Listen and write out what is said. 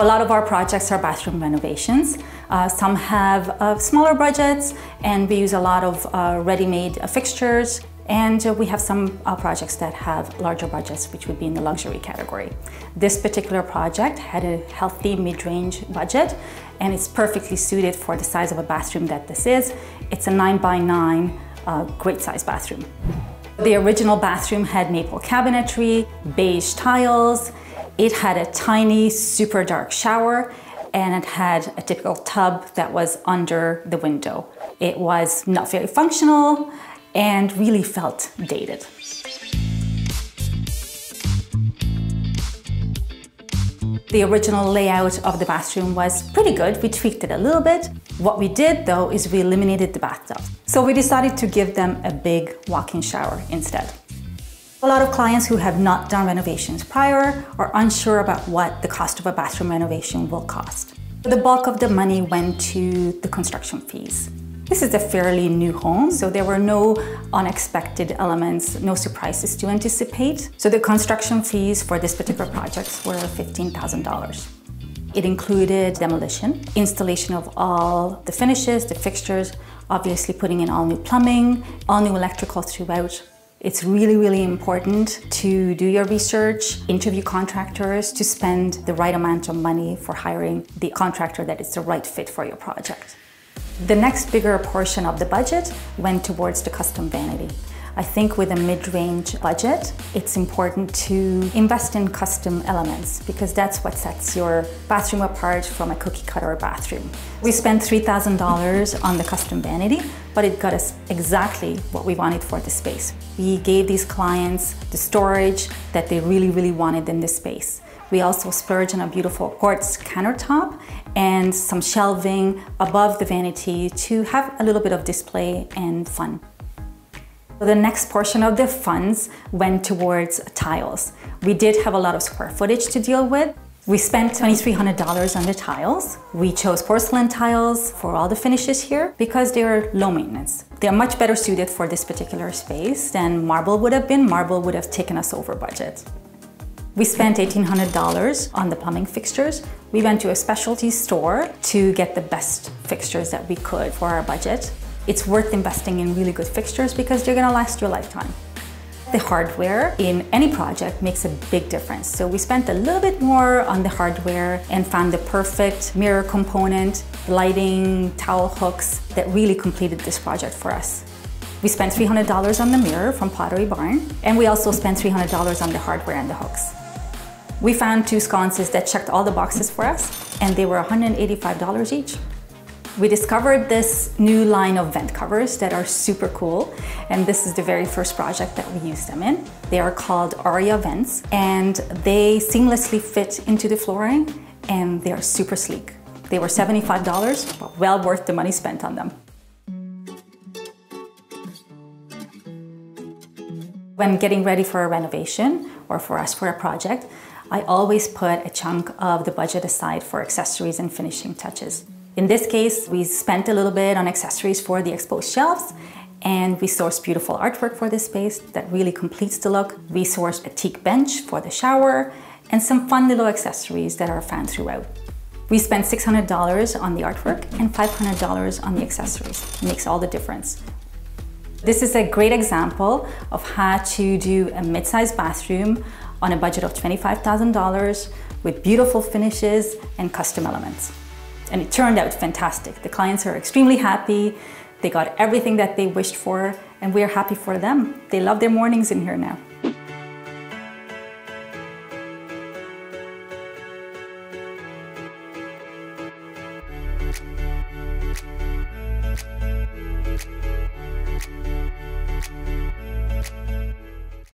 A lot of our projects are bathroom renovations. Uh, some have uh, smaller budgets and we use a lot of uh, ready-made fixtures and uh, we have some uh, projects that have larger budgets, which would be in the luxury category. This particular project had a healthy mid-range budget, and it's perfectly suited for the size of a bathroom that this is. It's a nine by nine, uh, great size bathroom. The original bathroom had maple cabinetry, beige tiles, it had a tiny, super dark shower, and it had a typical tub that was under the window. It was not very functional and really felt dated. The original layout of the bathroom was pretty good. We tweaked it a little bit. What we did though is we eliminated the bathtub. So we decided to give them a big walk-in shower instead. A lot of clients who have not done renovations prior are unsure about what the cost of a bathroom renovation will cost. The bulk of the money went to the construction fees. This is a fairly new home, so there were no unexpected elements, no surprises to anticipate. So the construction fees for this particular project were $15,000. It included demolition, installation of all the finishes, the fixtures, obviously putting in all new plumbing, all new electrical throughout, it's really, really important to do your research, interview contractors, to spend the right amount of money for hiring the contractor that is the right fit for your project. The next bigger portion of the budget went towards the custom vanity. I think with a mid-range budget, it's important to invest in custom elements because that's what sets your bathroom apart from a cookie cutter bathroom. We spent $3,000 on the custom vanity, but it got us exactly what we wanted for the space. We gave these clients the storage that they really, really wanted in the space. We also splurged on a beautiful quartz countertop and some shelving above the vanity to have a little bit of display and fun. The next portion of the funds went towards tiles. We did have a lot of square footage to deal with. We spent $2,300 on the tiles. We chose porcelain tiles for all the finishes here because they're low maintenance. They're much better suited for this particular space than marble would have been. Marble would have taken us over budget. We spent $1,800 on the plumbing fixtures. We went to a specialty store to get the best fixtures that we could for our budget. It's worth investing in really good fixtures because they're gonna last your lifetime. The hardware in any project makes a big difference. So we spent a little bit more on the hardware and found the perfect mirror component, lighting, towel hooks that really completed this project for us. We spent $300 on the mirror from Pottery Barn, and we also spent $300 on the hardware and the hooks. We found two sconces that checked all the boxes for us, and they were $185 each. We discovered this new line of vent covers that are super cool. And this is the very first project that we used them in. They are called Aria vents and they seamlessly fit into the flooring and they are super sleek. They were $75, but well worth the money spent on them. When getting ready for a renovation or for us for a project, I always put a chunk of the budget aside for accessories and finishing touches. In this case, we spent a little bit on accessories for the exposed shelves and we sourced beautiful artwork for this space that really completes the look. We sourced a teak bench for the shower and some fun little accessories that are found throughout. We spent $600 on the artwork and $500 on the accessories. It makes all the difference. This is a great example of how to do a mid-sized bathroom on a budget of $25,000 with beautiful finishes and custom elements and it turned out fantastic. The clients are extremely happy. They got everything that they wished for, and we're happy for them. They love their mornings in here now.